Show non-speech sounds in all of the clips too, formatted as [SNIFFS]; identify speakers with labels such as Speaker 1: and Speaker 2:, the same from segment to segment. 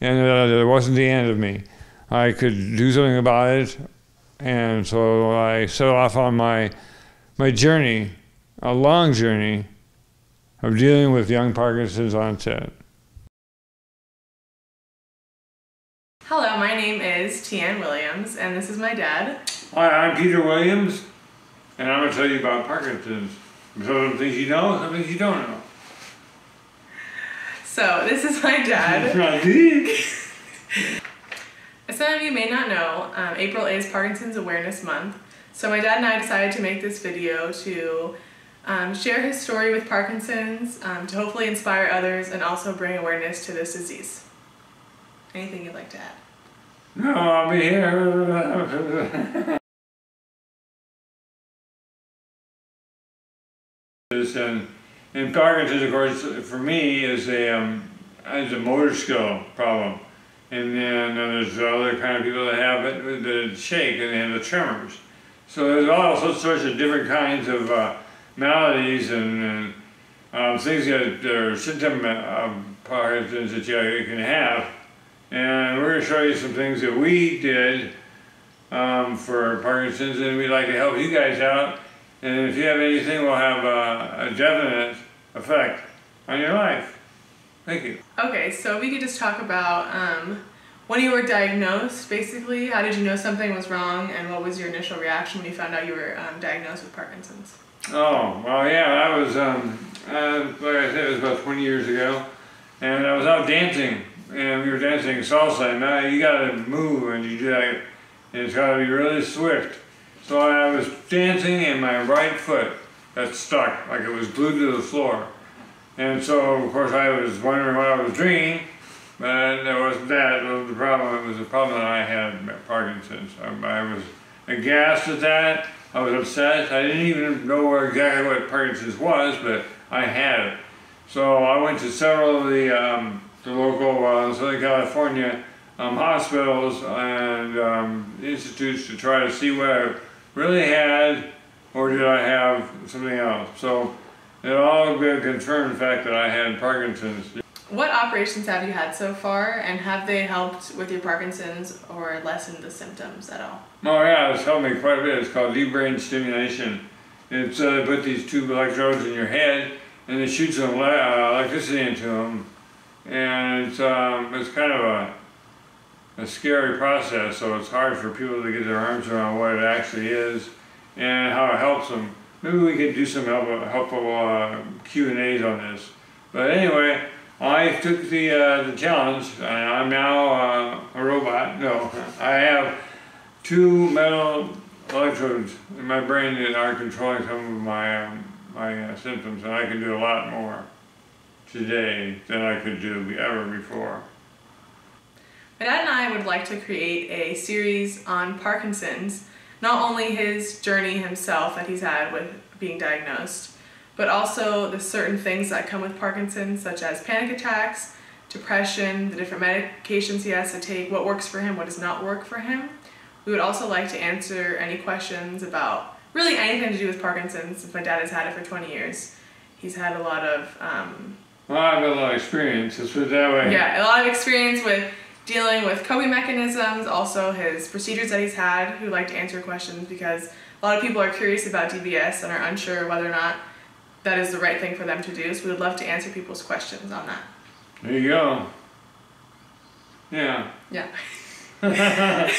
Speaker 1: and uh, it wasn't the end of me. I could do something about it, and so I set off on my my journey, a long journey of dealing with young Parkinson's onset.
Speaker 2: Hello, my name is Teann Williams, and this is my dad.
Speaker 1: Hi, I'm Peter Williams, and I'm going to tell you about Parkinson's. Some things you know, some things you don't know.
Speaker 2: So, this is my dad. [LAUGHS] As some of you may not know, um, April is Parkinson's Awareness Month. So my dad and I decided to make this video to um, share his story with Parkinson's, um, to hopefully inspire others and also bring awareness to this disease. Anything you'd like to add?
Speaker 1: No, I'll be here. [LAUGHS] and, and Parkinson's, of course, for me, is a, um, is a motor skill problem. And then uh, there's other kind of people that have it that shake and they have the tremors. So there's all sorts of different kinds of uh, maladies and, and um, things that are symptom of Parkinson's that you can have. And we're going to show you some things that we did um, for Parkinson's and we'd like to help you guys out. And if you have anything, we'll have a, a definite effect on your life. Thank you.
Speaker 2: Okay, so we could just talk about um, when you were diagnosed, basically. How did you know something was wrong, and what was your initial reaction when you found out you were um, diagnosed with Parkinson's?
Speaker 1: Oh, well, yeah, that was, um, uh, like I said, it was about 20 years ago. And I was out dancing, and we were dancing salsa, and now you gotta move, and you do that, and it's gotta be really swift. So I was dancing, and my right foot got stuck, like it was glued to the floor. And so, of course, I was wondering what I was doing, but it wasn't that. It was the problem. It was the problem that I had Parkinson's. I, I was aghast at that. I was upset. I didn't even know where exactly what Parkinson's was, but I had it. So I went to several of the, um, the local uh, Southern California um, hospitals and um, institutes to try to see I really had or did I have something else. So it all confirmed the fact that I had Parkinson's.
Speaker 2: What operations have you had so far, and have they helped with your Parkinson's or lessened the symptoms at all?
Speaker 1: Oh yeah, it's helped me quite a bit. It's called deep brain stimulation. It's uh, put these two electrodes in your head, and it shoots some uh, electricity into them, and it's um, it's kind of a a scary process. So it's hard for people to get their arms around what it actually is and how it helps them. Maybe we could do some help, helpful uh, Q and A's on this. But anyway, I took the uh, the challenge, and I'm now uh, a robot. No, [LAUGHS] I have two metal electrodes in my brain that are controlling some of my um, my uh, symptoms, and I can do a lot more today than I could do ever before.
Speaker 2: My dad and I would like to create a series on Parkinson's not only his journey himself that he's had with being diagnosed, but also the certain things that come with Parkinson's, such as panic attacks, depression, the different medications he has to take, what works for him, what does not work for him. We would also like to answer any questions about really anything to do with Parkinson's, since my dad has had it for 20 years. He's had a lot of... Um,
Speaker 1: well, I have a lot of experience, let's put it that way.
Speaker 2: Yeah, a lot of experience with dealing with coping mechanisms, also his procedures that he's had, who like to answer questions because a lot of people are curious about DBS and are unsure whether or not that is the right thing for them to do. So we would love to answer people's questions on that.
Speaker 1: There you go. Yeah.
Speaker 2: Yeah. [LAUGHS]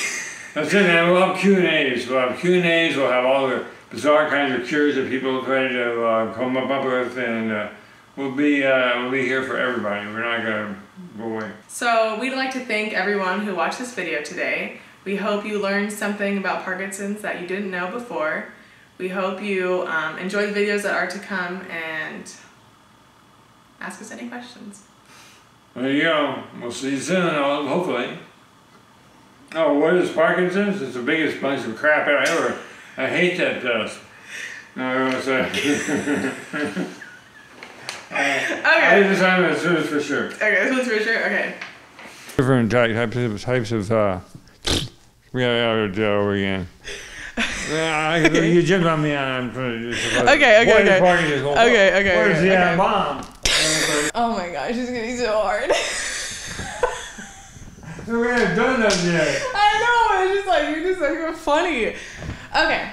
Speaker 1: That's it, man. We'll have Q and A's. We'll have Q and A's. We'll have all the bizarre kinds of cures that people try to uh, come up with, and uh, we'll be uh, we'll be here for everybody. We're not gonna go away.
Speaker 2: So we'd like to thank everyone who watched this video today. We hope you learned something about Parkinson's that you didn't know before. We hope you um, enjoy the videos that are to come and ask us any questions.
Speaker 1: There you go. We'll see you soon, hopefully. Oh, what is Parkinson's? It's the biggest bunch of crap ever. I hate that dust. No, I was say. [LAUGHS] okay. I decided as soon as for sure.
Speaker 2: Okay, this one's for sure. Okay.
Speaker 1: Different types of types of. Uh, [SNIFFS] we gotta do it over again. [LAUGHS] Yeah, okay. you jumped on me on.
Speaker 2: Okay, okay, okay. Okay, okay.
Speaker 1: Where's
Speaker 2: okay,
Speaker 1: the
Speaker 2: okay.
Speaker 1: bomb? [LAUGHS]
Speaker 2: oh my gosh, it's getting so hard. [LAUGHS]
Speaker 1: We haven't done that yet.
Speaker 2: I know. It's just like you're just like you're funny. Okay.